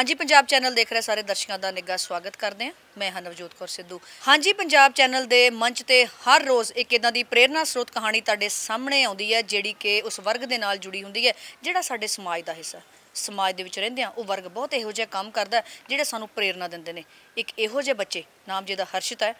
ਹਾਂਜੀ, ਪੰਜਾਬ ਚੈਨਲ ਦੇਖ ਰਹੇ ਸਾਰੇ ਦਰਸ਼ਕਾਂ ਦਾ ਨਿੱਘਾ ਸਵਾਗਤ ਕਰਦੇ ਹਾਂ। ਮੈਂ ਹਾਂ ਨਵਜੋਤ ਕੌਰ ਸਿੱਧੂ। ਹਾਂਜੀ, ਪੰਜਾਬ ਚੈਨਲ ਦੇ ਮੰਚ ਤੇ ਹਰ ਰੋਜ਼ ਇੱਕ ਇਦਾਂ ਦੀ ਪ੍ਰੇਰਨਾ ਸਰੋਤ ਕਹਾਣੀ ਤੁਹਾਡੇ ਸਾਹਮਣੇ ਆਉਂਦੀ ਹੈ, ਜਿਹੜੀ ਕਿ ਉਸ ਵਰਗ ਦੇ ਨਾਲ ਜੁੜੀ ਹੁੰਦੀ ਹੈ, ਜਿਹੜਾ ਸਾਡੇ ਸਮਾਜ ਦਾ ਹਿੱਸਾ ਸਮਾਜ ਦੇ ਵਿੱਚ ਰਹਿੰਦੇ ਆ ਉਹ ਵਰਗ ਬਹੁਤ ਇਹੋ ਜਿਹਾ ਕੰਮ ਕਰਦਾ ਜਿਹੜੇ ਸਾਨੂੰ ਪ੍ਰੇਰਨਾ ਦਿੰਦੇ ਨੇ। ਇੱਕ ਇਹੋ ਜਿਹੇ ਬੱਚੇ, ਨਾਮ ਜਿਹਦਾ ਹਰਸ਼ਿਤ ਹੈ,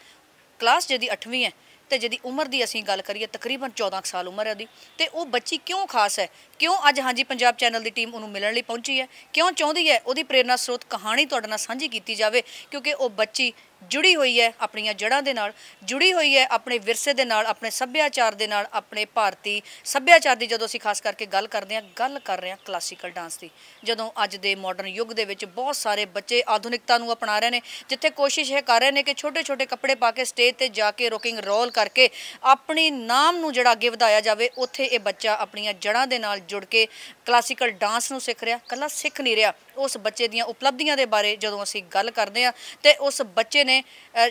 ਕਲਾਸ ਜਿਹਦੀ 8ਵੀਂ ਹੈ ਤੇ ਜਿਹਦੀ ਉਮਰ ਦੀ ਅਸੀਂ ਗੱਲ ਕਰੀਏ, ਤਕਰੀਬਨ 14 ਕੁ ਸਾਲ ਉਮਰ ਹੈ ਉਹਦੀ, ਤੇ ਉਹ ਬੱਚੀ ਕਿਉਂ ਖਾਸ ਹੈ? ਕਿਉਂ ਅੱਜ ਹਾਂਜੀ ਪੰਜਾਬ ਚੈਨਲ ਦੀ ਟੀਮ ਉਹਨੂੰ ਮਿਲਣ ਲਈ ਪਹੁੰਚੀ ਹੈ? ਕਿਉਂ ਚਾਹੁੰਦੀ ਹੈ? ਉਹਦੀ ਪ੍ਰੇਰਨਾ ਸਰੋਤ ਕਹਾਣੀ ਤੁਹਾਡੇ ਨਾਲ ਸਾਂਝੀ ਕੀਤੀ ਜਾਵੇ, ਕਿਉਂਕਿ ਉਹ ਬੱਚੀ ਜੁੜੀ ਹੋਈ ਹੈ ਆਪਣੀਆਂ ਜੜ੍ਹਾਂ ਦੇ ਨਾਲ, ਜੁੜੀ ਹੋਈ ਹੈ ਆਪਣੇ ਵਿਰਸੇ ਦੇ ਨਾਲ, ਆਪਣੇ ਸੱਭਿਆਚਾਰ ਦੇ ਨਾਲ, ਆਪਣੇ ਭਾਰਤੀ ਸੱਭਿਆਚਾਰ ਦੀ। ਜਦੋਂ ਅਸੀਂ ਖਾਸ ਕਰਕੇ ਗੱਲ ਕਰਦੇ ਹਾਂ, ਗੱਲ ਕਰ ਰਹੇ ਹਾਂ ਕਲਾਸੀਕਲ ਡਾਂਸ ਦੀ, ਜਦੋਂ ਅੱਜ ਦੇ ਮਾਡਰਨ ਯੁੱਗ ਦੇ ਵਿੱਚ ਬਹੁਤ ਸਾਰੇ ਬੱਚੇ ਆਧੁਨਿਕਤਾ ਨੂੰ ਅਪਣਾ ਰਹੇ ਨੇ, ਜਿੱਥੇ ਕੋਸ਼ਿਸ਼ ਇਹ ਕਰ ਰਹੇ ਨੇ ਕਿ ਛੋਟੇ-ਛੋਟੇ ਕੱਪੜੇ ਪਾ ਕੇ ਸਟੇਜ ਤੇ ਜਾ ਕੇ ਰੋਕਿੰਗ ਰੋਲ ਕਰਕੇ ਆਪਣੀ ਨਾਮ ਨੂੰ ਜਿਹੜਾ ਅੱਗੇ ਵਧਾਇਆ ਜਾਵੇ, ਉੱਥੇ ਇਹ ਬੱਚਾ ਆਪਣੀਆਂ ਜੜ੍ਹਾਂ ਦੇ ਨਾਲ ਜੁੜ ਕੇ ਕਲਾਸੀਕਲ ਡਾਂਸ ਨੂੰ ਸਿੱਖ ਰਿਹਾ ਕੱਲਾ ਸਿੱਖ ਨਹੀਂ ਰਿਹਾ। ਉਸ ਬੱਚੇ ਦੀਆਂ ਉਪਲਬਧੀਆਂ ਦੇ ਬਾਰੇ ਜਦੋਂ ਅਸੀਂ ਗੱਲ ਕਰਦੇ ਹਾਂ, ਤੇ ਉਸ ਬੱਚੇ ਨੇ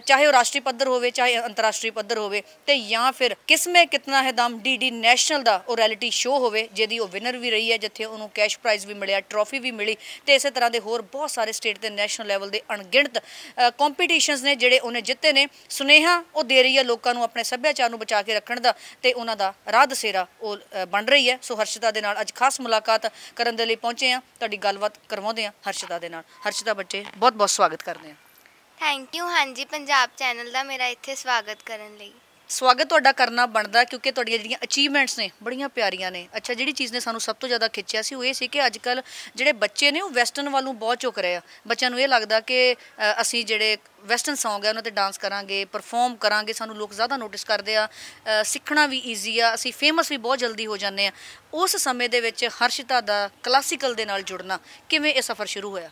ਚਾਹੇ ਉਹ ਰਾਸ਼ਟਰੀ ਪੱਧਰ ਹੋਵੇ, ਚਾਹੇ ਅੰਤਰਰਾਸ਼ਟਰੀ ਪੱਧਰ ਹੋਵੇ, ਤੇ ਜਾਂ ਫਿਰ ਕਿਸਮੇ ਕਿਤਨਾ ਹੈ ਦਮ ਡੀਡੀ ਨੈਸ਼ਨਲ ਦਾ ਉਹ ਰੈਲਿਟੀ ਸ਼ੋਅ ਹੋਵੇ, ਜਿਹਦੀ ਉਹ ਵਿਨਰ ਵੀ ਰਹੀ ਹੈ, ਜਿੱਥੇ ਉਹਨੂੰ ਕੈਸ਼ ਪ੍ਰਾਈਜ਼ ਵੀ ਮਿਲਿਆ ਟਰੋਫੀ ਵੀ ਮਿਲੀ, ਤੇ ਇਸੇ ਤਰ੍ਹਾਂ ਦੇ ਹੋਰ ਬਹੁਤ ਸਾਰੇ ਸਟੇਟ ਤੇ ਨੈਸ਼ਨਲ ਲੈਵਲ ਦੇ ਅਣਗਿਣਤ ਕੰਪੀਟੀਸ਼ਨਸ ਨੇ ਜਿਹੜੇ ਉਹਨੇ ਜਿੱਤੇ ਨੇ। ਸੁਨੇਹਾ ਉਹ ਦੇ ਰਹੀ ਹੈ ਲੋਕਾਂ ਨੂੰ ਆਪਣੇ ਸੱਭਿਆਚਾਰ ਨੂੰ ਬਚਾ ਕੇ ਰੱਖਣ ਦਾ, ਤੇ ਉਹਨਾਂ ਦਾ ਰਾਹ ਦਸੇਰਾ ਉਹ ਬਣ ਰਹੀ ਹੈ। ਸੋ ਹਰਸ਼ਿਤਾ ਦੇ ਨਾਲ ਅੱਜ ਖਾਸ ਮੁਲਾਕਾਤ ਕਰਨ ਦੇ ਲਈ ਪਹੁੰਚੇ ਆ ਤੁਹਾਡੀ ਗੱਲਬਾਤ ਕਰਵਾਉਂਦੇ ਆ ਹਰਸ਼ਿਤਾ ਦੇ ਨਾਲ। ਹਰਸ਼ਿਤਾ ਬੱਚੇ ਬਹੁਤ ਬਹੁਤ ਸਵਾਗਤ ਕਰਦੇ ਆ ਥੈਂਕ ਯੂ ਹਾਂਜੀ, ਪੰਜਾਬ ਚੈਨਲ ਦਾ ਮੇਰਾ ਇੱਥੇ ਸਵਾਗਤ ਕਰਨ ਲਈ। ਸਵਾਗਤ ਤੁਹਾਡਾ ਕਰਨਾ ਬਣਦਾ ਕਿਉਂਕਿ ਤੁਹਾਡੀਆਂ ਜਿਹੜੀਆਂ ਅਚੀਵਮੈਂਟਸ ਨੇ, ਬੜੀਆਂ ਪਿਆਰੀਆਂ ਨੇ। ਅੱਛਾ, ਜਿਹੜੀ ਚੀਜ਼ ਨੇ ਸਾਨੂੰ ਸਭ ਤੋਂ ਜ਼ਿਆਦਾ ਖਿੱਚਿਆ ਸੀ ਉਹ ਇਹ ਸੀ ਕਿ ਅੱਜ ਕੱਲ ਜਿਹੜੇ ਬੱਚੇ ਨੇ ਉਹ ਵੈਸਟਰਨ ਵੱਲ ਨੂੰ ਬਹੁਤ ਝੁਕ ਰਹੇ ਆ। ਬੱਚਿਆਂ ਨੂੰ ਇਹ ਲੱਗਦਾ ਕਿ ਅਸੀਂ ਜਿਹੜੇ ਵੈਸਟਰਨ Song ਹੈ ਉਹਨਾਂ ਤੇ ਡਾਂਸ ਕਰਾਂਗੇ ਪਰਫਾਰਮ ਕਰਾਂਗੇ, ਸਾਨੂੰ ਲੋਕ ਜ਼ਿਆਦਾ ਨੋਟਿਸ ਕਰਦੇ ਆ। ਸਿੱਖਣਾ ਵੀ ਈਜ਼ੀ ਆ, ਅਸੀਂ ਫੇਮਸ ਵੀ ਬਹੁਤ ਜਲਦੀ ਹੋ ਜਾਂਦੇ ਆ। ਉਸ ਸਮੇਂ ਦੇ ਵਿੱਚ ਹਰਸ਼ਿਤਾ ਦਾ ਕਲਾਸੀਕਲ ਦੇ ਨਾਲ ਜੁੜਨਾ, ਕਿਵੇਂ ਇਹ ਸਫ਼ਰ ਸ਼ੁਰੂ ਹੋਇਆ?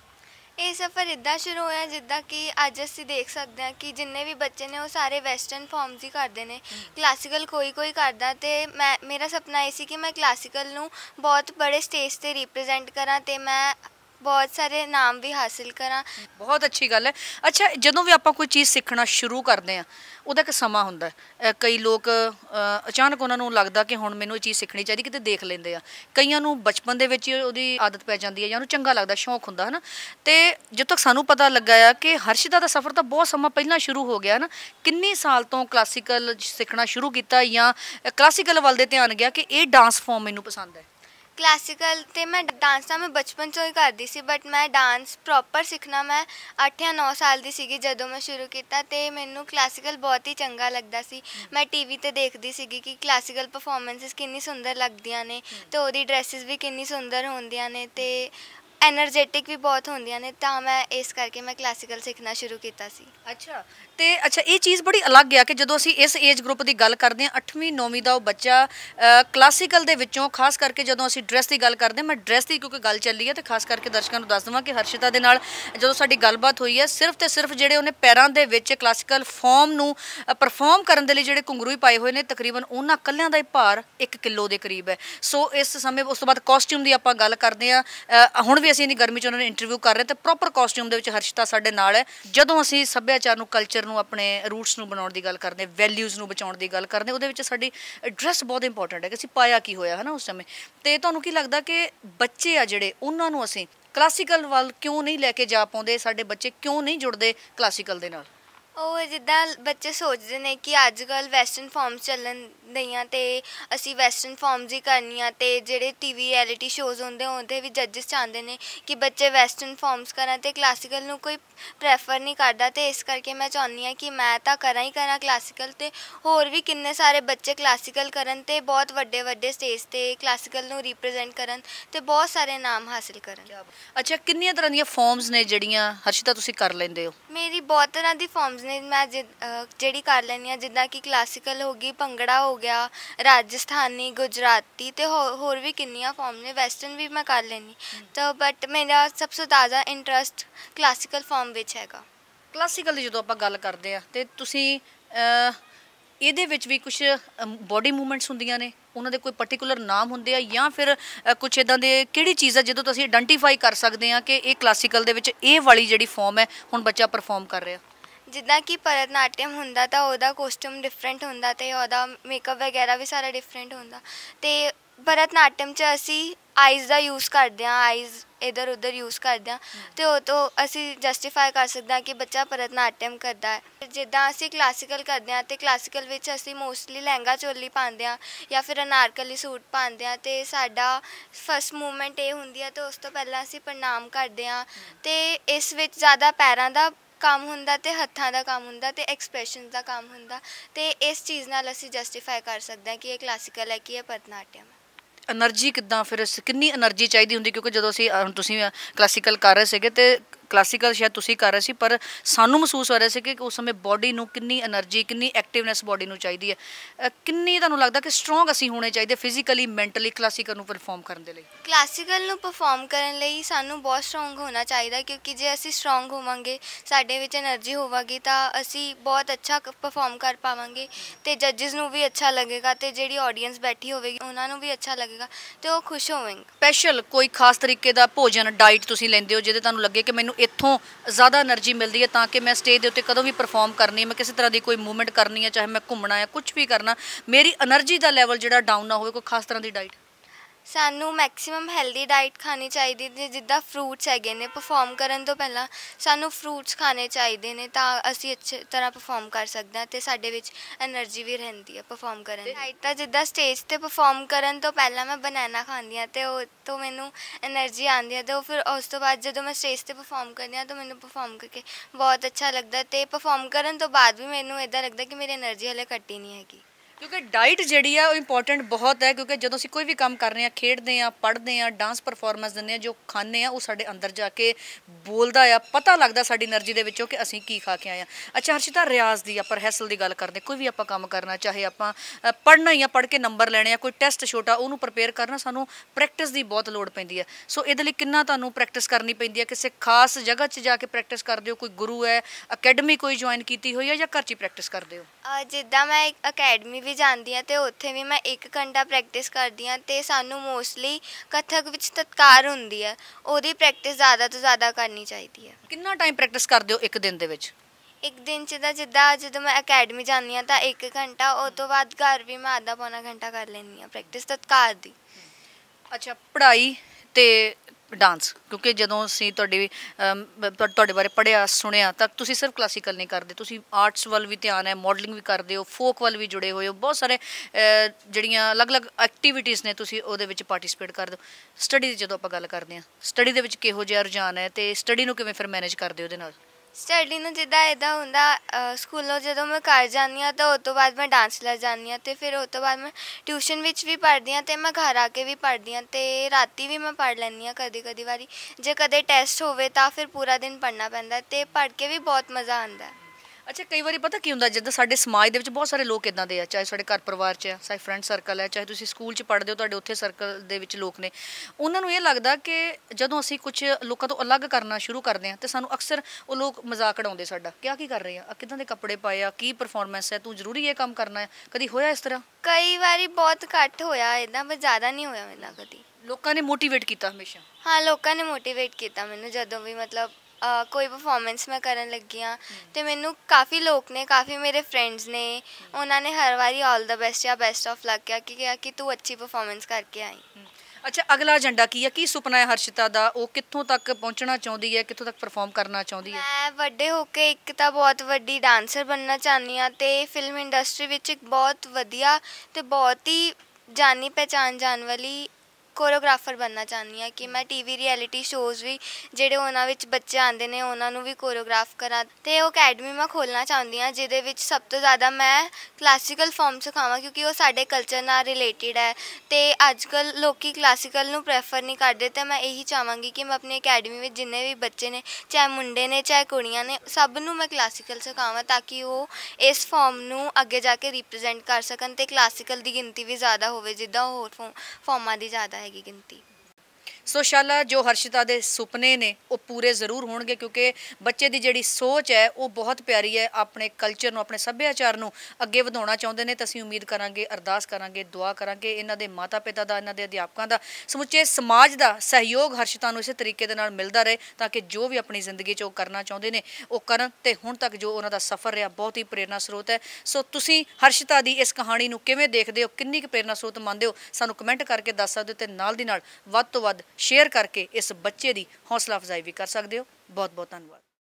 ਇਹ ਸਫ਼ਰ ਇਦਾਂ ਸ਼ੁਰੂ ਹੋਇਆ ਜਿੱਦਾਂ ਕਿ ਅੱਜ ਅਸੀਂ ਦੇਖ ਸਕਦੇ ਹਾਂ ਕਿ ਜਿੰਨੇ ਵੀ ਬੱਚੇ ਨੇ ਉਹ ਸਾਰੇ ਵੈਸਟਰਨ ਫਾਰਮਸ ਹੀ ਕਰਦੇ ਨੇ। ਕਲਾਸੀਕਲ ਕੋਈ ਕੋਈ ਕਰਦਾ ਤੇ ਮੈਂ ਮੇਰਾ ਸੁਪਨਾ ਇਹ ਸੀ ਕਿ ਮੈਂ ਕਲਾਸੀਕਲ ਨੂੰ ਬਹੁਤ ਬੜੇ ਸਟੇਜ ਤੇ ਰਿਪਰੈਜ਼ੈਂਟ ਕਰਾਂ ਤੇ ਮੈਂ ਬਹੁਤ ਸਾਰੇ ਨਾਮ ਵੀ ਹਾਸਿਲ ਕਰਾਂ। ਬਹੁਤ ਅੱਛੀ ਗੱਲ ਹੈ। ਅੱਛਾ, ਜਦੋਂ ਵੀ ਆਪਾਂ ਕੋਈ ਚੀਜ਼ ਸਿੱਖਣਾ ਸ਼ੁਰੂ ਕਰਦੇ ਆ ਉਹਦਾ ਇੱਕ ਸਮਾਂ ਹੁੰਦਾ ਕਈ ਲੋਕ ਅਚਾਨਕ ਉਹਨਾਂ ਨੂੰ ਲੱਗਦਾ ਕਿ ਹੁਣ ਮੈਨੂੰ ਇਹ ਚੀਜ਼ ਸਿੱਖਣੀ ਚਾਹੀਦੀ, ਕਿਤੇ ਦੇਖ ਲੈਂਦੇ ਆ। ਕਈਆਂ ਨੂੰ ਬਚਪਨ ਦੇ ਵਿੱਚ ਉਹਦੀ ਆਦਤ ਪੈ ਜਾਂਦੀ ਹੈ ਜਾਂ ਉਹਨੂੰ ਚੰਗਾ ਲੱਗਦਾ, ਸ਼ੌਂਕ ਹੁੰਦਾ ਹੈ ਨਾ ਤੇ ਜਦੋਂ ਤੱਕ ਸਾਨੂੰ ਪਤਾ ਲੱਗਾ ਆ ਕਿ ਹਰਸ਼ਿਤਾ ਦਾ ਸਫ਼ਰ ਤਾਂ ਬਹੁਤ ਸਮਾਂ ਪਹਿਲਾਂ ਸ਼ੁਰੂ ਹੋ ਗਿਆ ਨਾ ਕਿੰਨੀ ਸਾਲ ਤੋਂ ਕਲਾਸੀਕਲ ਸਿੱਖਣਾ ਸ਼ੁਰੂ ਕੀਤਾ ਜਾਂ ਕਲਾਸੀਕਲ ਵੱਲ ਦੇ ਧਿਆਨ ਗਿਆ ਕਿ ਇਹ ਡਾਂਸ ਫਾਰਮ ਮੈਨੂੰ ਪਸੰਦ ਹੈ? ਕਲਾਸੀਕਲ ਤੇ ਮੈਂ ਡਾਂਸ ਤਾਂ ਮੈਂ ਬਚਪਨ ਤੋਂ ਹੀ ਕਰਦੀ ਸੀ ਬਟ ਮੈਂ ਡਾਂਸ ਪ੍ਰੋਪਰ ਸਿੱਖਣਾ ਮੈਂ 8 ਜਾਂ 9 ਸਾਲ ਦੀ ਸੀਗੀ ਜਦੋਂ ਮੈਂ ਸ਼ੁਰੂ ਕੀਤਾ ਤੇ ਮੈਨੂੰ ਕਲਾਸੀਕਲ ਬਹੁਤ ਹੀ ਚੰਗਾ ਲੱਗਦਾ ਸੀ। ਮੈਂ ਟੀਵੀ ਤੇ ਦੇਖਦੀ ਸੀਗੀ ਕਿ ਕਲਾਸੀਕਲ ਪਰਫਾਰਮੈਂਸਸ ਕਿੰਨੀ ਸੁੰਦਰ ਲੱਗਦੀਆਂ ਨੇ ਤੇ ਉਹਦੀ ਡਰੈਸਸ ਵੀ ਕਿੰਨੀ ਸੁੰਦਰ ਹੁੰਦੀਆਂ ਨੇ ਤੇ ਐਨਰਜੈਟਿਕ ਵੀ ਬਹੁਤ ਹੁੰਦੀਆਂ ਨੇ, ਤਾਂ ਮੈਂ ਇਸ ਕਰਕੇ ਮੈਂ ਕਲਾਸੀਕਲ ਸਿੱਖਣਾ ਸ਼ੁਰੂ ਕੀਤਾ ਸੀ। ਅੱਛਾ ਤੇ ਅੱਛਾ, ਇਹ ਚੀਜ਼ ਬੜੀ ਅਲੱਗ ਆ ਕਿ ਜਦੋਂ ਅਸੀਂ ਇਸ ਏਜ ਗਰੁੱਪ ਦੀ ਗੱਲ ਕਰਦੇ ਹਾਂ 8ਵੀਂ 9ਵੀਂ ਦਾ ਉਹ ਬੱਚਾ ਕਲਾਸੀਕਲ ਦੇ ਵਿੱਚੋਂ, ਖਾਸ ਕਰਕੇ ਜਦੋਂ ਅਸੀਂ ਡਰੈਸ ਦੀ ਗੱਲ ਕਰਦੇ ਹਾਂ, ਮੈਂ ਡਰੈਸ ਦੀ ਕਿਉਂਕਿ ਗੱਲ ਚੱਲੀ ਹੈ ਤੇ ਖਾਸ ਕਰਕੇ ਦਰਸ਼ਕਾਂ ਨੂੰ ਦੱਸ ਦਵਾਂ ਕਿ ਹਰਸ਼ਿਤਾ ਦੇ ਨਾਲ ਜਦੋਂ ਸਾਡੀ ਗੱਲਬਾਤ ਹੋਈ ਹੈ, ਸਿਰਫ ਤੇ ਸਿਰਫ ਜਿਹੜੇ ਉਹਨੇ ਪੈਰਾਂ ਦੇ ਵਿੱਚ ਕਲਾਸੀਕਲ ਫਾਰਮ ਨੂੰ ਪਰਫਾਰਮ ਕਰਨ ਦੇ ਲਈ ਜਿਹੜੇ ਘੁੰਗਰੂ ਪਾਏ ਹੋਏ ਨੇ, ਤਕਰੀਬਨ ਉਹਨਾਂ ਕੱਲਿਆਂ ਦਾ ਹੀ ਭਾਰ 1 ਕਿਲੋ ਦੇ ਕਰੀਬ ਹੈ। ਸੋ ਇਸ ਸਮੇਂ ਉਸ ਤੋਂ ਬਾਅਦ ਕਾਸਟਿਊਮ ਦੀ ਆਪਾਂ ਗੱਲ ਕਰਦੇ ਹਾਂ ਹੁਣ ਵੀ ਅਸੀਂ ਇਨੀ ਗਰਮੀ 'ਚ ਉਹਨਾਂ ਨੂੰ ਇੰਟਰਵਿਊ ਕਰ ਰਹੇ ਤੇ ਪ੍ਰੋਪਰ ਕਾਸਟਿਊਮ ਦੇ ਵਿੱਚ ਹਰਸ਼ਿਤਾ ਸਾਡੇ ਨਾਲ ਹੈ। ਜਦੋਂ ਅਸੀਂ ਸੱਭਿਆਚਾਰ ਨੂੰ ਕਲਚਰ ਨੂੰ ਆਪਣੇ ਰੂਟਸ ਨੂੰ ਬਣਾਉਣ ਦੀ ਗੱਲ ਕਰਦੇ ਵੈਲਿਊਜ਼ ਨੂੰ ਬਚਾਉਣ ਦੀ ਗੱਲ ਕਰਦੇ, ਉਹਦੇ ਵਿੱਚ ਸਾਡੀ ਡਰੈਸ ਬਹੁਤ ਇੰਪੋਰਟੈਂਟ ਹੈ ਕਿ ਅਸੀਂ ਪਾਇਆ ਕੀ ਹੋਇਆ ਹੈ ਨਾ ਉਸ ਸਮੇਂ। ਤੇ ਤੁਹਾਨੂੰ ਕੀ ਲੱਗਦਾ ਕਿ ਬੱਚੇ ਆ ਜਿਹੜੇ, ਉਹਨਾਂ ਨੂੰ ਅਸੀਂ ਕਲਾਸੀਕਲ ਵੱਲ ਕਿਉਂ ਨਹੀਂ ਲੈ ਕੇ ਜਾ ਪਾਉਂਦੇ, ਸਾਡੇ ਬੱਚੇ ਕਿਉਂ ਨਹੀਂ ਜੁੜਦੇ ਕਲਾਸੀਕਲ ਦੇ ਨਾਲ? ਉਹ ਜਿੱਦਾਂ ਬੱਚੇ ਸੋਚਦੇ ਨੇ ਕਿ ਅੱਜ ਕੱਲ ਵੈਸਟਰਨ ਫਾਰਮਸ ਚੱਲਣ ਦਈਆਂ ਤੇ ਅਸੀਂ ਵੈਸਟਰਨ ਫਾਰਮਸ ਹੀ ਕਰਨੀਆਂ ਤੇ ਜਿਹੜੇ ਟੀਵੀ ਰਿਐਲਿਟੀ ਸ਼ੋਜ਼ ਹੁੰਦੇ ਉਹਦੇ ਵੀ ਜੱਜਸ ਚਾਹੁੰਦੇ ਨੇ ਕਿ ਬੱਚੇ ਵੈਸਟਰਨ ਫਾਰਮਸ ਕਰਨ ਤੇ ਕਲਾਸੀਕਲ ਨੂੰ ਕੋਈ ਪ੍ਰੈਫਰ ਨਹੀਂ ਕਰਦਾ ਤੇ ਇਸ ਕਰਕੇ ਮੈਂ ਚਾਹੁੰਦੀ ਹਾਂ ਕਿ ਮੈਂ ਤਾਂ ਕਰਾਂ ਹੀ ਕਰਾਂ ਕਲਾਸੀਕਲ ਤੇ ਹੋਰ ਵੀ ਕਿੰਨੇ ਸਾਰੇ ਬੱਚੇ ਕਲਾਸੀਕਲ ਕਰਨ ਤੇ ਬਹੁਤ ਵੱਡੇ ਵੱਡੇ ਸਟੇਜ ਤੇ ਕਲਾਸੀਕਲ ਨੂੰ ਰਿਪਰੈਜ਼ੈਂਟ ਕਰਨ ਤੇ ਬਹੁਤ ਸਾਰੇ ਨਾਮ ਹਾਸਿਲ ਕਰਨ। ਅੱਛਾ ਕਿੰਨੀਆਂ ਤਰ੍ਹਾਂ ਦੀਆਂ ਫਾਰਮਸ ਨੇ ਜਿਹੜੀਆਂ ਹਰਸ਼ਿਤਾ ਤੁਸੀਂ ਕਰ ਲੈਂਦੇ ਹੋ? ਮੇਰੀ ਬਹੁਤ ਤਰ੍ਹਾਂ ਦੀ ਫਾਰਮਸ ਨੇ ਮੈਂ ਜਿਹੜੀ ਕਰ ਲੈਂਦੀ ਹਾਂ ਜਿੱਦਾਂ ਕਿ ਕਲਾਸੀਕਲ ਹੋ ਗਈ ਭੰਗੜਾ ਹੋ ਗਿਆ ਰਾਜਸਥਾਨੀ ਗੁਜਰਾਤੀ ਤੇ ਹੋਰ ਵੀ ਕਿੰਨੀਆਂ ਫਾਰਮ ਨੇ ਵੈਸਟਰਨ ਵੀ ਮੈਂ ਕਰ ਲੈਂਦੀ ਤਾਂ ਬਟ ਮੇਰਾ ਸਭ ਤੋਂ ਜ਼ਿਆਦਾ ਇੰਟਰਸਟ ਕਲਾਸੀਕਲ ਫਾਰਮ ਵਿੱਚ ਹੈਗਾ। ਕਲਾਸੀਕਲ ਦੀ ਜਦੋਂ ਆਪਾਂ ਗੱਲ ਕਰਦੇ ਆ ਤੇ ਤੁਸੀਂ ਇਹਦੇ ਵਿੱਚ ਵੀ ਕੁਝ ਬੋਡੀ ਮੂਵਮੈਂਟਸ ਹੁੰਦੀਆਂ ਨੇ? ਉਹਨਾਂ ਦੇ ਕੋਈ ਪਾਰਟਿਕੂਲਰ ਨਾਮ ਹੁੰਦੇ ਆ? ਜਾਂ ਫਿਰ ਕੁਝ ਇਦਾਂ ਦੇ ਕਿਹੜੀ ਚੀਜ਼ ਆ ਜਦੋਂ ਤੁਸੀਂ ਆਇਡੈਂਟੀਫਾਈ ਕਰ ਸਕਦੇ ਆ ਕਿ ਇਹ ਕਲਾਸੀਕਲ ਦੇ ਵਿੱਚ ਇਹ ਵਾਲੀ ਜਿਹੜੀ ਫਾਰਮ ਹੈ ਹੁਣ ਬੱਚਾ ਪਰਫਾਰਮ ਕਰ ਰਿਹਾ? ਜਿੱਦਾਂ ਕਿ ਭਰਤਨਾਟਿਅਮ ਹੁੰਦਾ ਤਾਂ ਉਹਦਾ ਕੋਸਟਿਊਮ ਡਿਫਰੈਂਟ ਹੁੰਦਾ ਤੇ ਉਹਦਾ ਮੇਕਅਪ ਵਗੈਰਾ ਵੀ ਸਾਰਾ ਡਿਫਰੈਂਟ ਹੁੰਦਾ। ਤੇ ਭਰਤਨਾਟਿਅਮ 'ਚ ਅਸੀਂ ਆਈਜ਼ ਦਾ ਯੂਜ਼ ਕਰਦੇ ਹਾਂ ਆਈਜ਼ ਇਧਰ ਉਧਰ ਯੂਜ਼ ਕਰਦੇ ਹਾਂ ਤੇ ਉਹ ਤੋਂ ਅਸੀਂ ਜਸਟੀਫਾਈ ਕਰ ਸਕਦੇ ਹਾਂ ਕਿ ਬੱਚਾ ਭਰਤਨਾਟਿਅਮ ਕਰਦਾ ਹੈ। ਜਿੱਦਾਂ ਅਸੀਂ ਕਲਾਸੀਕਲ ਕਰਦੇ ਹਾਂ ਤੇ ਕਲਾਸੀਕਲ ਵਿੱਚ ਅਸੀਂ ਮੋਸਟਲੀ ਲਹਿੰਗਾ ਚੋਲੀ ਪਾਉਂਦੇ ਹਾਂ ਜਾਂ ਫਿਰ ਅਨਾਰਕਲੀ ਸੂਟ ਪਾਉਂਦੇ ਹਾਂ ਤੇ ਸਾਡਾ ਫਸਟ ਮੂਵਮੈਂਟ ਇਹ ਹੁੰਦੀ ਹੈ ਤੇ ਉਸ ਤੋਂ ਪਹਿਲਾਂ ਅਸੀਂ ਪ੍ਰਣਾਮ ਕਰਦੇ ਹਾਂ। ਤੇ ਇਸ ਵਿੱਚ ਜ਼ਿਆਦਾ ਪੈਰਾਂ ਦਾ ਕੰਮ ਹੁੰਦਾ ਤੇ ਹੱਥਾਂ ਦਾ ਕੰਮ ਹੁੰਦਾ ਤੇ ਐਕਸਪ੍ਰੈਸ਼ਨ ਦਾ ਕੰਮ ਹੁੰਦਾ ਤੇ ਇਸ ਚੀਜ਼ ਨਾਲ ਅਸੀਂ ਜਸਟੀਫਾਈ ਕਰ ਸਕਦੇ ਹਾਂ ਕਿ ਇਹ ਕਲਾਸਿਕਲ ਹੈ, ਕਿ ਇਹ ਭਰਤਨਾਟਿਅਮ ਹੈ। એનર્ਜੀ ਕਿੱਦਾਂ ਫਿਰ ਕਿੰਨੀ એનર્ਜੀ ਚਾਹੀਦੀ ਹੁੰਦੀ, ਕਿਉਂਕਿ ਜਦੋਂ ਅਸੀਂ ਤੁਸੀਂ ਕਲਾਸਿਕਲ ਕਰ ਰਹੇ ਸੀਗੇ ਤੇ ਕਲਾਸੀਕਲ ਸ਼ਾਇਦ ਤੁਸੀਂ ਕਰ ਰਹੇ ਸੀ ਪਰ ਸਾਨੂੰ ਮਹਿਸੂਸ ਹੋ ਰਿਹਾ ਸੀ ਕਿ ਉਸ ਸਮੇਂ ਬਾਡੀ ਨੂੰ ਕਿੰਨੀ એનર્ਜੀ ਕਿੰਨੀ ਐਕਟਿਵਨੈਸ ਬਾਡੀ ਨੂੰ ਚਾਹੀਦੀ ਹੈ। ਕਿੰਨੀ ਤੁਹਾਨੂੰ ਲੱਗਦਾ ਕਿ ਸਟਰੋਂਗ ਅਸੀਂ ਹੋਣੇ ਚਾਹੀਦੇ ਫਿਜ਼ੀਕਲੀ ਮੈਂਟਲੀ ਕਲਾਸੀਕਲ ਨੂੰ ਪਰਫਾਰਮ ਕਰਨ ਦੇ ਲਈ? ਕਲਾਸੀਕਲ ਨੂੰ ਪਰਫਾਰਮ ਕਰਨ ਲਈ ਸਾਨੂੰ ਬਹੁਤ ਸਟਰੋਂਗ ਹੋਣਾ ਚਾਹੀਦਾ ਕਿਉਂਕਿ ਜੇ ਅਸੀਂ ਸਟਰੋਂਗ ਹੋਵਾਂਗੇ ਸਾਡੇ ਵਿੱਚ એનર્ਜੀ ਹੋਵੇਗੀ ਤਾਂ ਅਸੀਂ ਬਹੁਤ ਅੱਛਾ ਪਰਫਾਰਮ ਕਰ ਪਾਵਾਂਗੇ ਤੇ ਜੱਜਸ ਨੂੰ ਵੀ ਅੱਛਾ ਲੱਗੇਗਾ ਤੇ ਜਿਹੜੀ ਆਡੀਅנס ਬੈਠੀ ਹੋਵੇਗੀ ਉਹਨਾਂ ਨੂੰ ਵੀ ਅੱਛਾ ਲੱਗੇਗਾ ਤੇ ਉਹ ਖੁਸ਼ ਹੋਵੇਂਗੇ। ਸਪੈਸ਼ਲ ਕੋਈ ਖਾਸ ਤਰੀਕੇ ਦਾ ਭੋਜਨ ਡਾਈਟ ਤੁਸੀਂ ਲੈਂਦੇ ਹੋ ਜਿਹਦੇ ਤੁਹਾਨੂੰ ਲੱਗੇ ਕਿ ਮੈਨੂੰ ਇੱਥੋਂ ਜ਼ਿਆਦਾ એનર્ਜੀ ਮਿਲਦੀ ਹੈ ਤਾਂ ਕਿ ਮੈਂ ਸਟੇਜ ਦੇ ਉੱਤੇ ਕਦੋਂ ਵੀ ਪਰਫਾਰਮ ਕਰਨੀ ਹੈ, ਮੈਂ ਕਿਸੇ ਤਰ੍ਹਾਂ ਦੀ ਕੋਈ ਮੂਵਮੈਂਟ ਕਰਨੀ ਹੈ, ਚਾਹੇ ਮੈਂ ਘੁੰਮਣਾ ਹੈ ਕੁਝ ਵੀ ਕਰਨਾ, ਮੇਰੀ એનર્ਜੀ ਦਾ ਲੈਵਲ ਜਿਹੜਾ ਡਾਊਨ ਨਾ ਹੋਵੇ, ਕੋਈ ਖਾਸ ਤਰ੍ਹਾਂ ਦੀ ਡਾਈਟ ਸਾਨੂੰ ਮੈਕਸਿਮਮ ਹੈਲਦੀ ਡਾਈਟ ਖਾਣੀ ਚਾਹੀਦੀ ਹੈ ਜਿੱਦਾਂ ਫਰੂਟਸ ਹੈਗੇ ਨੇ ਪਰਫਾਰਮ ਕਰਨ ਤੋਂ ਪਹਿਲਾਂ ਸਾਨੂੰ ਫਰੂਟਸ ਖਾਣੇ ਚਾਹੀਦੇ ਨੇ ਤਾਂ ਅਸੀਂ ਅੱਛੇ ਤਰ੍ਹਾਂ ਪਰਫਾਰਮ ਕਰ ਸਕਦੇ ਹਾਂ ਤੇ ਸਾਡੇ ਵਿੱਚ એનર્ਜੀ ਵੀ ਰਹਿੰਦੀ ਹੈ ਪਰਫਾਰਮ ਕਰਨ ਦੀ। ਡਾਈਟ ਤਾਂ ਜਿੱਦਾਂ ਸਟੇਜ ਤੇ ਪਰਫਾਰਮ ਕਰਨ ਤੋਂ ਪਹਿਲਾਂ ਮੈਂ ਬਨਾਨਾ ਖਾਂਦੀ ਹਾਂ ਤੇ ਉਹ ਤੋਂ ਮੈਨੂੰ એનર્ਜੀ ਆਉਂਦੀ ਹੈ ਤੇ ਉਹ ਫਿਰ ਉਸ ਤੋਂ ਬਾਅਦ ਜਦੋਂ ਮੈਂ ਸਟੇਜ ਤੇ ਪਰਫਾਰਮ ਕਰਦੀ ਹਾਂ ਤਾਂ ਮੈਨੂੰ ਪਰਫਾਰਮ ਕਰਕੇ ਬਹੁਤ ਅੱਛਾ ਲੱਗਦਾ ਤੇ ਪਰਫਾਰਮ ਕਰਨ ਤੋਂ ਬਾਅਦ ਵੀ ਮੈਨੂੰ ਇਦਾਂ ਲੱਗਦਾ ਕਿ ਮੇਰੀ એનર્ਜੀ ਹਲੇ ਘਟੀ ਨਹੀਂ ਹੈਗੀ। ਕਿਉਂਕਿ ਡਾਈਟ ਜਿਹੜੀ ਆ ਉਹ ਇੰਪੋਰਟੈਂਟ ਬਹੁਤ ਹੈ, ਕਿਉਂਕਿ ਜਦੋਂ ਅਸੀਂ ਕੋਈ ਵੀ ਕੰਮ ਕਰ ਰਹੇ ਆ ਖੇਡਦੇ ਆ ਪੜ੍ਹਦੇ ਆ ਡਾਂਸ ਪਰਫਾਰਮੈਂਸ ਦਿੰਦੇ ਆ ਜੋ ਖਾਂਦੇ ਆ ਉਹ ਸਾਡੇ ਅੰਦਰ ਜਾ ਕੇ ਬੋਲਦਾ ਆ, ਪਤਾ ਲੱਗਦਾ ਸਾਡੀ એનર્ਜੀ ਦੇ ਵਿੱਚੋਂ ਕਿ ਅਸੀਂ ਕੀ ਖਾ ਕੇ ਆਏ ਆ ਅੱਛਾ ਹਰਸ਼ਿਤਾ, ਰਿਆਜ਼ ਦੀ ਆਪਾਂ ਹੈਸਲ ਦੀ ਗੱਲ ਕਰਦੇ ਕੋਈ ਵੀ ਆਪਾਂ ਕੰਮ ਕਰਨਾ, ਚਾਹੇ ਆਪਾਂ ਪੜ੍ਹਨਾ ਹੀ ਆ, ਪੜ੍ਹ ਕੇ ਨੰਬਰ ਲੈਣੇ ਆ, ਕੋਈ ਟੈਸਟ ਛੋਟਾ, ਉਹਨੂੰ ਪ੍ਰਪੇਅਰ ਕਰਨਾ ਸਾਨੂੰ ਪ੍ਰੈਕਟਿਸ ਦੀ ਬਹੁਤ ਲੋੜ ਪੈਂਦੀ ਹੈ। ਸੋ ਇਹਦੇ ਲਈ ਕਿੰਨਾ ਤੁਹਾਨੂੰ ਪ੍ਰੈਕਟਿਸ ਕਰਨੀ ਪੈਂਦੀ ਹੈ? ਕਿਸੇ ਖਾਸ ਜਗ੍ਹਾ 'ਚ ਜਾ ਕੇ ਪ੍ਰੈਕਟਿਸ ਕਰਦੇ ਹੋ? ਕੋਈ ਗੁਰੂ ਹੈ ਅਕੈਡਮੀ ਕੋਈ ਜੁਆਇਨ ਕੀਤੀ ਹੋਈ ਆ ਜਾਂ ਘਰ 'ਚ ਹੀ ਪ੍ਰੈਕਟਿਸ ਕਰਦੇ ਹੋ? ਜਿੱਦਾਂ ਮੈਂ ਅਕੈਡਮੀ ਵੀ ਜਾਂਦੀ ਹਾਂ ਤੇ ਉੱਥੇ ਵੀ ਮੈਂ 1 ਘੰਟਾ ਪ੍ਰੈਕਟਿਸ ਕਰਦੀ ਹਾਂ ਤੇ ਸਾਨੂੰ ਮੋਸਟਲੀ ਕਥਕ ਵਿੱਚ ਤਤਕਾਰ ਹੁੰਦੀ ਹੈ। ਉਹਦੀ ਪ੍ਰੈਕਟਿਸ ਜ਼ਿਆਦਾ ਤੋਂ ਜ਼ਿਆਦਾ ਕਰਨੀ ਚਾਹੀਦੀ ਹੈ। ਕਿੰਨਾ ਟਾਈਮ ਪ੍ਰੈਕਟਿਸ ਕਰਦੇ ਹੋ ਇੱਕ ਦਿਨ ਦੇ ਵਿੱਚ? ਇੱਕ ਦਿਨ ਚ ਤਾਂ ਜਿੱਦਾਂ ਜਦੋਂ ਮੈਂ ਅਕੈਡਮੀ ਜਾਂਦੀ ਹਾਂ ਤਾਂ 1 ਘੰਟਾ ਉਹ ਤੋਂ ਬਾਅਦ ਘਰ ਵੀ ਮੈਂ ਆਧਾ ਪੌਣਾ ਘੰਟਾ ਕਰ ਲੈਂਦੀ ਹਾਂ ਪ੍ਰੈਕਟਿਸ ਤਤਕਾਰ ਦੀ। ਅੱਛਾ ਪੜ੍ਹਾਈ ਤੇ ਡਾਂਸ ਕਿਉਂਕਿ ਜਦੋਂ ਅਸੀਂ ਤੁਹਾਡੀ ਤੁਹਾਡੇ ਬਾਰੇ ਪੜ੍ਹਿਆ, ਸੁਣਿਆ, ਤਾਂ ਤੁਸੀਂ ਸਿਰਫ ਕਲਾਸੀਕਲ ਨਹੀਂ ਕਰਦੇ, ਤੁਸੀਂ ਆਰਟਸ ਵੱਲ ਵੀ ਧਿਆਨ ਹੈ ਮਾਡਲਿੰਗ ਵੀ ਕਰਦੇ ਹੋ ਫੋਕ ਵੱਲ ਵੀ ਜੁੜੇ ਹੋਏ ਹੋ, ਬਹੁਤ ਸਾਰੇ ਜਿਹੜੀਆਂ ਅਲੱਗ-ਅਲੱਗ ਐਕਟੀਵਿਟੀਜ਼ ਨੇ ਤੁਸੀਂ ਉਹਦੇ ਵਿੱਚ ਪਾਰਟਿਸਿਪੇਟ ਕਰਦੇ ਹੋ। ਸਟੱਡੀ ਦੀ ਜਦੋਂ ਆਪਾਂ ਗੱਲ ਕਰਦੇ ਹਾਂ ਸਟੱਡੀ ਦੇ ਵਿੱਚ ਕਿਹੋ ਜਿਹਾ ਰੁਝਾਨ ਹੈ ਤੇ ਸਟੱਡੀ ਨੂੰ ਕਿਵੇਂ ਫਿਰ ਮੈਨੇਜ ਕਰਦੇ ਹੋ ਉਹਦੇ ਨਾਲ? ਸਟੱਡੀ ਨੂੰ ਜਿੱਦਾਂ ਇਦਾਂ ਹੁੰਦਾ ਸਕੂਲੋਂ ਜਦੋਂ ਮੈਂ ਘਰ ਜਾਂਦੀ ਹਾਂ ਤਾਂ ਉਸ ਤੋਂ ਬਾਅਦ ਮੈਂ ਡਾਂਸ ਲੈ ਜਾਂਦੀ ਹਾਂ ਤੇ ਫਿਰ ਉਸ ਤੋਂ ਬਾਅਦ ਮੈਂ ਟਿਊਸ਼ਨ ਵਿੱਚ ਵੀ ਪੜ੍ਹਦੀ ਹਾਂ ਤੇ ਮੈਂ ਘਰ ਆ ਕੇ ਵੀ ਪੜ੍ਹਦੀ ਹਾਂ ਤੇ ਰਾਤੀ ਵੀ ਮੈਂ ਪੜ੍ਹ ਲੈਂਦੀ ਹਾਂ ਕਦੀ ਕਦੀ ਵਾਰੀ। ਜੇ ਕਦੇ ਟੈਸਟ ਹੋਵੇ ਤਾਂ ਫਿਰ ਪੂਰਾ ਦਿਨ ਪੜ੍ਹਨਾ ਪੈਂਦਾ ਤੇ ਪੜ੍ਹ ਕੇ ਵੀ ਬਹੁਤ ਮਜ਼ਾ ਆਉਂਦਾ। ਅੱਛਾ ਕਈ ਵਾਰੀ ਪਤਾ ਕੀ ਹੁੰਦਾ ਜਿੱਦਾਂ ਸਾਡੇ ਸਮਾਜ ਦੇ ਵਿੱਚ ਬਹੁਤ ਸਾਰੇ ਲੋਕ ਇਦਾਂ ਦੇ ਆ ਚਾਹੇ ਸਾਡੇ ਘਰ ਪਰਿਵਾਰ 'ਚ ਆ ਚਾਹੇ ਫਰੈਂਡ ਸਰਕਲ ਹੈ ਚਾਹੇ ਤੁਸੀਂ ਸਕੂਲ 'ਚ ਪੜ੍ਹਦੇ ਹੋ ਤੁਹਾਡੇ ਉੱਥੇ ਸਰਕਲ ਦੇ ਵਿੱਚ ਲੋਕ ਨੇ। ਉਹਨਾਂ ਨੂੰ ਇਹ ਲੱਗਦਾ ਕਿ ਜਦੋਂ ਅਸੀਂ ਕੁਝ ਲੋਕਾਂ ਤੋਂ ਅਲੱਗ ਕਰਨਾ ਸ਼ੁਰੂ ਕਰਦੇ ਹਾਂ ਤੇ ਸਾਨੂੰ ਅਕਸਰ ਉਹ ਲੋਕ ਮਜ਼ਾਕ ਉਡਾਉਂਦੇ ਸਾਡਾ ਕਿਆ ਕੀ ਕਰ ਰਹੇ ਆ? ਕਿੱਦਾਂ ਦੇ ਕੱਪੜੇ ਪਾਏ ਆ? ਕੀ ਪਰਫਾਰਮੈਂਸ ਹੈ? ਤੂੰ ਜ਼ਰੂਰੀ ਇਹ ਕੰਮ ਕਰਨਾ ਹੈ? ਕਦੀ ਹੋਇਆ ਇਸ ਤਰ੍ਹਾਂ? ਕਈ ਵਾਰੀ ਬਹੁਤ ਘੱਟ ਹੋਇਆ ਇਦਾਂ ਪਰ ਜ਼ਿਆਦਾ ਨਹੀਂ ਹੋਇਆ ਮੇਰੇ ਨਾਲ ਕਦੀ। ਲੋਕਾਂ ਨੇ ਮੋਟੀਵੇਟ ਕੀਤਾ ਹਮੇਸ਼ਾ? ਹਾਂ ਲੋਕਾਂ ਨੇ ਮੋਟੀਵੇਟ ਕੀਤਾ ਮੈਨੂੰ ਜਦੋਂ ਵੀ ਮਤਲਬ ਕੋਈ ਪਰਫਾਰਮੈਂਸ ਮੈਂ ਕਰਨ ਲੱਗੀ ਹਾਂ ਤੇ ਮੈਨੂੰ ਕਾਫੀ ਲੋਕ ਨੇ ਕਾਫੀ ਮੇਰੇ ਫਰੈਂਡਸ ਨੇ ਉਹਨਾਂ ਨੇ ਹਰ ਵਾਰੀ 올 ਦਾ ਬੈਸਟ ਜਾਂ ਬੈਸਟ ਆਫ ਲੱਕ ਕਿਹਾ ਕਿ ਕਿਹਾ ਕਿ ਤੂੰ ਅੱਛੀ ਪਰਫਾਰਮੈਂਸ ਕਰਕੇ ਆਈ। ਅੱਛਾ ਅਗਲਾ ਏਜੰਡਾ ਕੀ ਹੈ? ਕੀ ਸੁਪਨਾ ਹੈ ਹਰਸ਼ਿਤਾ ਦਾ? ਉਹ ਕਿੱਥੋਂ ਤੱਕ ਪਹੁੰਚਣਾ ਚਾਹੁੰਦੀ ਹੈ? ਕਿੱਥੋਂ ਤੱਕ ਪਰਫਾਰਮ ਕਰਨਾ ਚਾਹੁੰਦੀ ਹੈ? ਮੈਂ ਵੱਡੇ ਹੋ ਕੇ ਇੱਕ ਤਾਂ ਬਹੁਤ ਵੱਡੀ ਡਾਂਸਰ ਬਣਨਾ ਚਾਹੁੰਦੀ ਹਾਂ ਤੇ ਫਿਲਮ ਇੰਡਸਟਰੀ ਵਿੱਚ ਇੱਕ ਬਹੁਤ ਵਧੀਆ ਤੇ ਬਹੁਤ ਹੀ ਜਾਣੀ ਪਹਿਚਾਨ ਜਾਣ ਵਾਲੀ ਕੋਰੀਓਗ੍ਰਾਫਰ ਬਣਨਾ ਚਾਹੁੰਦੀ ਹਾਂ ਕਿ ਮੈਂ ਟੀਵੀ ਰਿਐਲਿਟੀ ਸ਼ੋਜ਼ ਵੀ ਜਿਹੜੇ ਉਹਨਾਂ ਵਿੱਚ ਬੱਚੇ ਆਉਂਦੇ ਨੇ, ਉਹਨਾਂ ਨੂੰ ਵੀ ਕੋਰੀਓਗ੍ਰਾਫ ਕਰਾਂ ਤੇ ਉਹ ਅਕੈਡਮੀ ਮੈਂ ਖੋਲਣਾ ਚਾਹੁੰਦੀ ਹਾਂ, ਜਿਹਦੇ ਵਿੱਚ ਸਭ ਤੋਂ ਜ਼ਿਆਦਾ ਮੈਂ ਕਲਾਸੀਕਲ ਫਾਰਮ ਸਿਖਾਵਾਂ ਕਿਉਂਕਿ ਉਹ ਸਾਡੇ ਕਲਚਰ ਨਾਲ ਰਿਲੇਟਡ ਹੈ ਤੇ ਅੱਜਕੱਲ ਲੋਕੀ ਕਲਾਸੀਕਲ ਨੂੰ ਪ੍ਰੈਫਰ ਨਹੀਂ ਕਰਦੇ ਤੇ ਮੈਂ ਇਹੀ ਚਾਹਾਂਗੀ ਕਿ ਮੈਂ ਆਪਣੀ ਅਕੈਡਮੀ ਵਿੱਚ ਜਿੰਨੇ ਵੀ ਬੱਚੇ ਨੇ, ਚਾਹੇ ਮੁੰਡੇ ਨੇ, ਚਾਹੇ ਕੁੜੀਆਂ ਨੇ, ਸਭ ਨੂੰ ਮੈਂ ਕਲਾਸੀਕਲ ਸਿਖਾਵਾਂ ਤਾਂ ਕਿ ਉਹ ਇਸ ਫਾਰਮ ਨੂੰ ਅੱਗੇ ਜਾ ਕੇ ਰਿਪਰੈਜ਼ੈਂਟ ਕਰ ਸਕਣ ਤੇ ਕਲਾਸੀਕਲ ਦੀ ਗਿਣਤੀ ਵੀ ਜ਼ਿਆਦਾ ਹੋਵੇ, ਜਿੱਦਾਂ ਹੋਰ ਫੋ- ਫਾਰਮਾਂ ਦੀ ਜ਼ਿਆਦਾ ਹੈ। ਹੈਗੀ ਗਿਣਤੀ ਸੋ ਸ਼ਾਲਾ ਜੋ ਹਰਸ਼ਿਤਾ ਦੇ ਸੁਪਨੇ ਨੇ, ਉਹ ਪੂਰੇ ਜ਼ਰੂਰ ਹੋਣਗੇ ਕਿਉਂਕਿ ਬੱਚੇ ਦੀ ਜਿਹੜੀ ਸੋਚ ਹੈ, ਉਹ ਬਹੁਤ ਪਿਆਰੀ ਹੈ। ਆਪਣੇ ਕਲਚਰ ਨੂੰ, ਆਪਣੇ ਸੱਭਿਆਚਾਰ ਨੂੰ ਅੱਗੇ ਵਧਾਉਣਾ ਚਾਹੁੰਦੇ ਨੇ ਤਾਂ ਅਸੀਂ ਉਮੀਦ ਕਰਾਂਗੇ, ਅਰਦਾਸ ਕਰਾਂਗੇ, ਦੁਆ ਕਰਾਂਗੇ ਇਹਨਾਂ ਦੇ ਮਾਤਾ-ਪਿਤਾ ਦਾ, ਇਹਨਾਂ ਦੇ ਅਧਿਆਪਕਾਂ ਦਾ। ਸਮੁੱਚੇ ਸਮਾਜ ਦਾ ਸਹਿਯੋਗ ਹਰਸ਼ਿਤਾ ਨੂੰ ਇਸੇ ਤਰੀਕੇ ਦੇ ਨਾਲ ਮਿਲਦਾ ਰਹੇ ਤਾਂ ਕਿ ਜੋ ਵੀ ਆਪਣੀ ਜ਼ਿੰਦਗੀ 'ਚ ਉਹ ਕਰਨਾ ਚਾਹੁੰਦੇ ਨੇ, ਉਹ ਕਰਨ ਤੇ ਹੁਣ ਤੱਕ ਜੋ ਉਹਨਾਂ ਦਾ ਸਫ਼ਰ ਰਿਹਾ, ਬਹੁਤ ਹੀ ਪ੍ਰੇਰਨਾ ਸਰੋਤ ਹੈ। ਸੋ ਤੁਸੀਂ ਹਰਸ਼ਿਤਾ ਦੀ ਇਸ ਕਹਾਣੀ ਨੂੰ ਕਿਵੇਂ ਦੇਖਦੇ ਹੋ? ਕਿੰਨੀ ਕੁ ਪ੍ਰੇਰਨਾ ਸਰੋਤ ਮੰਨਦੇ ਹੋ? ਸਾਨੂੰ ਕਮੈਂਟ ਕਰਕੇ ਦੱਸ ਸਕਦੇ ਹੋ ਤੇ ਨਾਲ ਦੀ ਨਾਲ ਵੱਧ ਤੋਂ ਵੱਧ ਸ਼ੇਅਰ ਕਰਕੇ ਇਸ ਬੱਚੇ ਦੀ ਹੌਸਲਾ ਅਫਜ਼ਾਈ ਵੀ ਕਰ ਸਕਦੇ ਹੋ। ਬਹੁਤ ਬਹੁਤ ਧੰਨਵਾਦ।